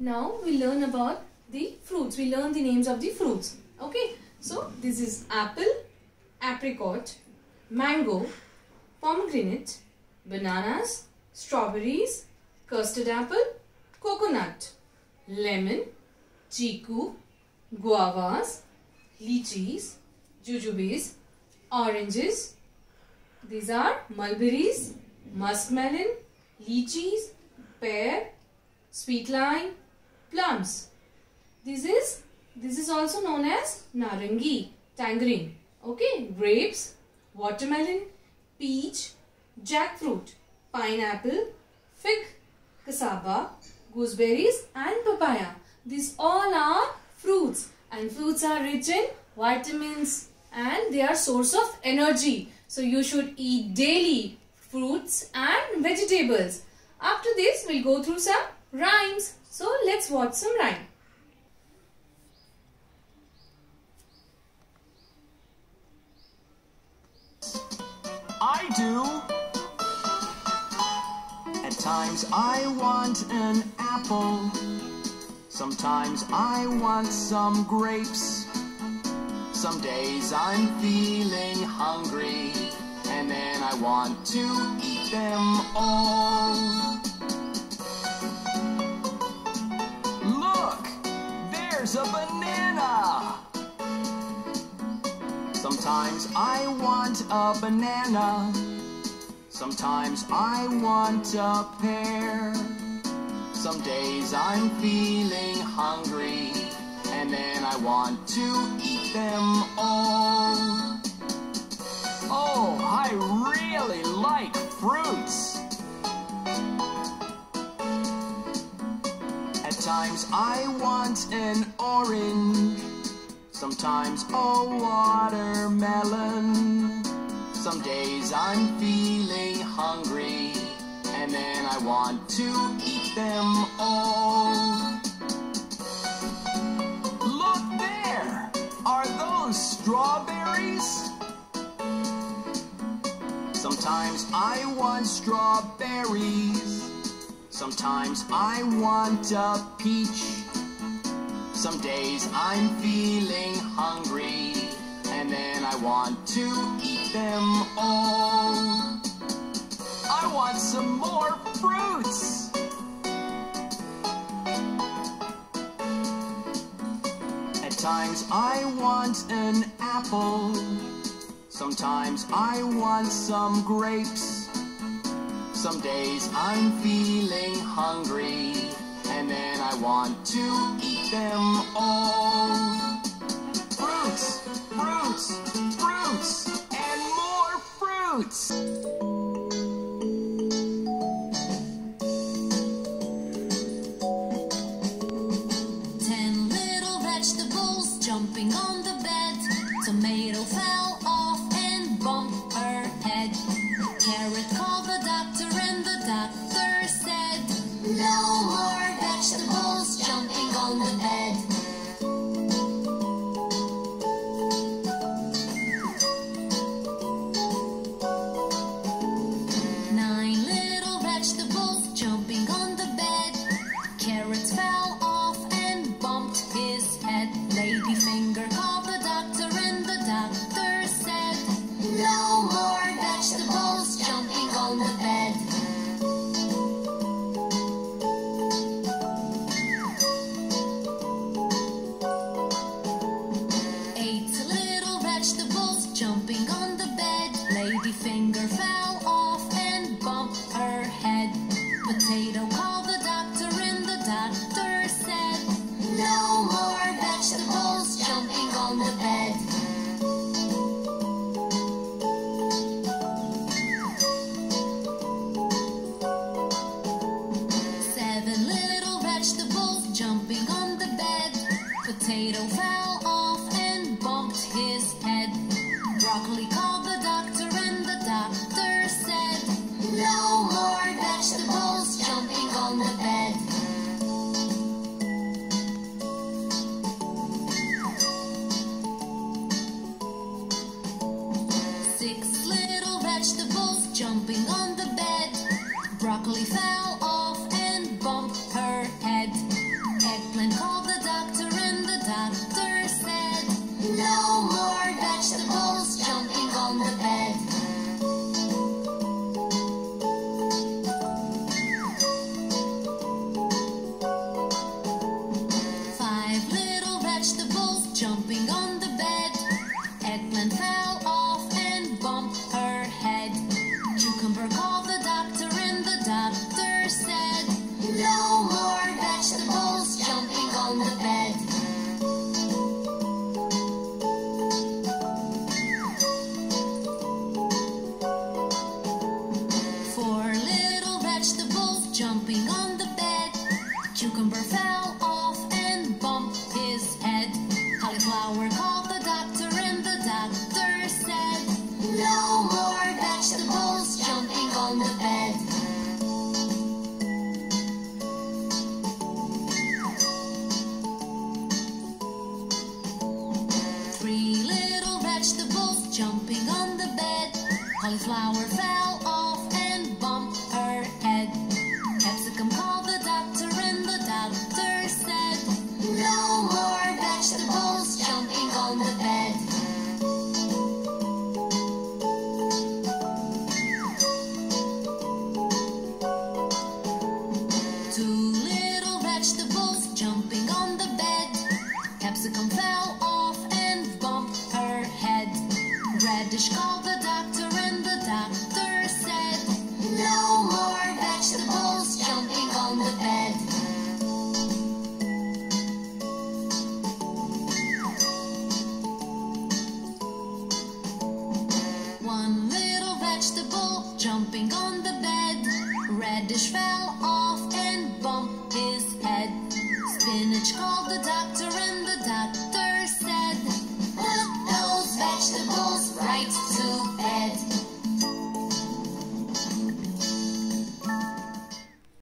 Now we learn about the fruits. We learn the names of the fruits. Okay. So this is apple, apricot, mango, pomegranate, bananas, strawberries, custard apple, coconut, lemon, chiku, guavas, lychees, jujubes, oranges. These are mulberries, muskmelon, lychees, pear, sweet lime, plums. This is this is also known as narangi, tangerine. Okay, grapes, watermelon, peach, jackfruit, pineapple, fig, cassava, gooseberries and papaya. These all are fruits and fruits are rich in vitamins and they are source of energy. So you should eat daily fruits and vegetables. After this, we'll go through some rhymes. So let's watch some rhyme. I do. At times I want an apple. Sometimes I want some grapes. Some days I'm feeling hungry. And then I want to eat them all. Sometimes I want a banana. Sometimes I want a pear. Some days I'm feeling hungry. And then I want to eat them all. Oh, I really like fruits. At times I want an orange. Sometimes a watermelon. Some days I'm feeling hungry. And then I want to eat them all. Look there! Are those strawberries? Sometimes I want strawberries. Sometimes I want a peach. Some days I'm feeling hungry. And then I want to eat them all. I want some more fruits. At times I want an apple. Sometimes I want some grapes. Some days I'm feeling hungry. And then I want to eat them all. Fruits, fruits, fruits, and more fruits. On the bed. Potato fell off and bumped his head. Broccoli Cauliflower fell off and bumped her head. Capsicum called the doctor, and the doctor said, No more vegetables jumping on the bed. Two little vegetables jumping on the bed. Capsicum fell off and bumped her head. Radish called the doctor, doctor said, No more vegetables jumping on the bed. One little vegetable jumping on the bed. Radish fell off and bumped his head. Spinach called the doctor,